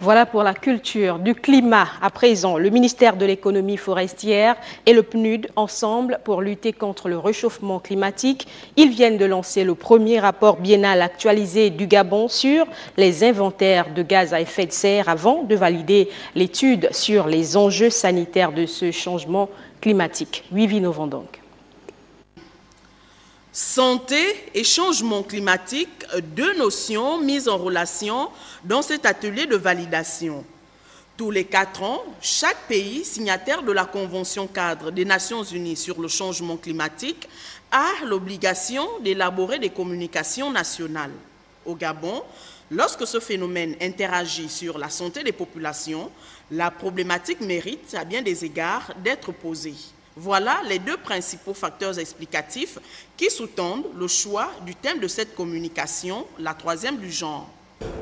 Voilà pour la culture du climat. À présent, le ministère de l'économie forestière et le PNUD ensemble pour lutter contre le réchauffement climatique. Ils viennent de lancer le premier rapport biennal actualisé du Gabon sur les inventaires de gaz à effet de serre avant de valider l'étude sur les enjeux sanitaires de ce changement climatique. Oui, donc. Santé et changement climatique, deux notions mises en relation dans cet atelier de validation. Tous les quatre ans, chaque pays signataire de la Convention cadre des Nations Unies sur le changement climatique a l'obligation d'élaborer des communications nationales. Au Gabon, lorsque ce phénomène interagit sur la santé des populations, la problématique mérite à bien des égards d'être posée. Voilà les deux principaux facteurs explicatifs qui sous-tendent le choix du thème de cette communication, la troisième du genre.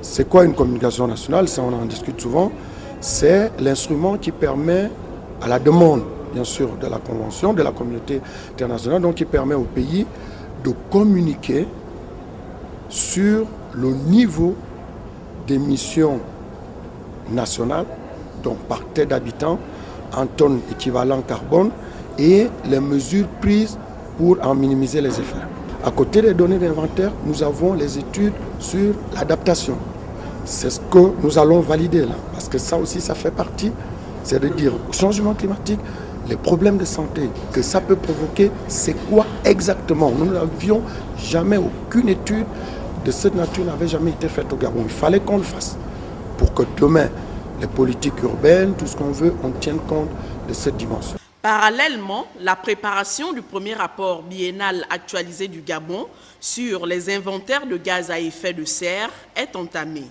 C'est quoi une communication nationale? Ça, on en discute souvent. C'est l'instrument qui permet, à la demande, bien sûr, de la Convention, de la communauté internationale, donc qui permet au pays de communiquer sur le niveau d'émissions nationales, donc par tête d'habitant, en tonnes équivalent carbone, et les mesures prises pour en minimiser les effets. À côté des données d'inventaire, nous avons les études sur l'adaptation. C'est ce que nous allons valider là, parce que ça aussi, ça fait partie, c'est de dire changement climatique, les problèmes de santé que ça peut provoquer, c'est quoi exactement? Nous n'avions jamais, aucune étude de cette nature n'avait jamais été faite au Gabon. Il fallait qu'on le fasse pour que demain, les politiques urbaines, tout ce qu'on veut, on tienne compte de cette dimension. Parallèlement, la préparation du premier rapport biennal actualisé du Gabon sur les inventaires de gaz à effet de serre est entamée.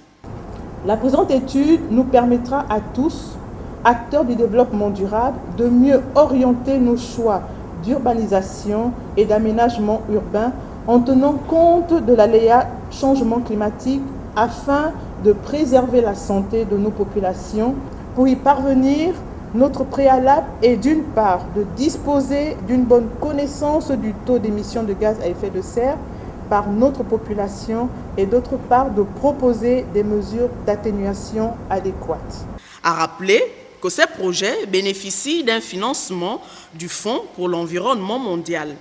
La présente étude nous permettra à tous, acteurs du développement durable, de mieux orienter nos choix d'urbanisation et d'aménagement urbain en tenant compte de l'aléa changement climatique afin de préserver la santé de nos populations. Pour y parvenir, notre préalable est d'une part de disposer d'une bonne connaissance du taux d'émission de gaz à effet de serre par notre population et d'autre part de proposer des mesures d'atténuation adéquates. À rappeler que ces projets bénéficient d'un financement du Fonds pour l'environnement mondial.